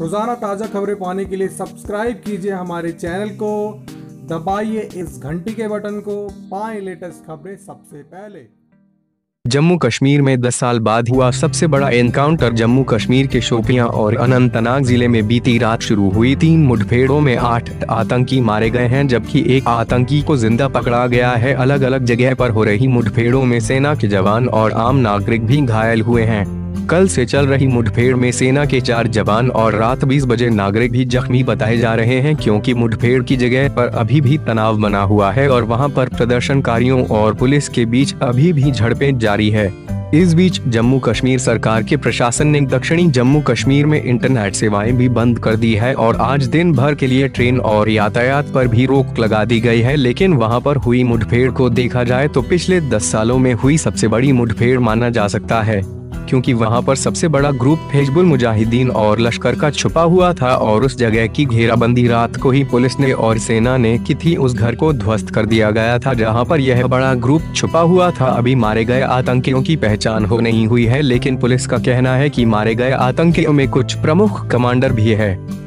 रोज़ाना ताज़ा खबरें पाने के लिए सब्सक्राइब कीजिए हमारे चैनल को। दबाइए इस घंटी के बटन को। पाएँ लेटेस्ट खबरें सबसे पहले। जम्मू कश्मीर में 10 साल बाद हुआ सबसे बड़ा एनकाउंटर। जम्मू कश्मीर के शोपियाँ और अनंतनाग ज़िले में बीती रात शुरू हुई। तीन मुठभेड़ों में आठ आतंकी मारे गए हैं, जबकि एक आतंकी को ज़िंदा पकड़ा गया है। अलग अलग जगह पर हो रही मुठभेड़ों में सेना के जवान और आम नागरिक भी घायल हुए हैं। कल से चल रही मुठभेड़ में सेना के चार जवान और रात 20 बजे नागरिक भी जख्मी बताए जा रहे हैं क्योंकि मुठभेड़ की जगह पर अभी भी तनाव बना हुआ है और वहाँ पर प्रदर्शनकारियों और पुलिस के बीच अभी भी झड़पें जारी है। इस बीच जम्मू कश्मीर सरकार के प्रशासन ने दक्षिणी जम्मू कश्मीर में इंटरनेट सेवाएँ भी बंद कर दी है और आज दिन भर के लिए ट्रेन और यातायात पर भी रोक लगा दी गई है, लेकिन वहाँ पर हुई मुठभेड़ को देखा जाए तो पिछले दस सालों में हुई सबसे बड़ी मुठभेड़ माना जा सकता है। क्योंकि वहाँ पर सबसे बड़ा ग्रुप फेजबुल मुजाहिदीन और लश्कर का छुपा हुआ था और उस जगह की घेराबंदी रात को ही पुलिस ने और सेना ने की थी। उस घर को ध्वस्त कर दिया गया था, जहाँ पर यह बड़ा ग्रुप छुपा हुआ था। अभी मारे गए आतंकियों की पहचान हो नहीं हुई है, लेकिन पुलिस का कहना है की मारे गए आतंकियों में कुछ प्रमुख कमांडर भी है।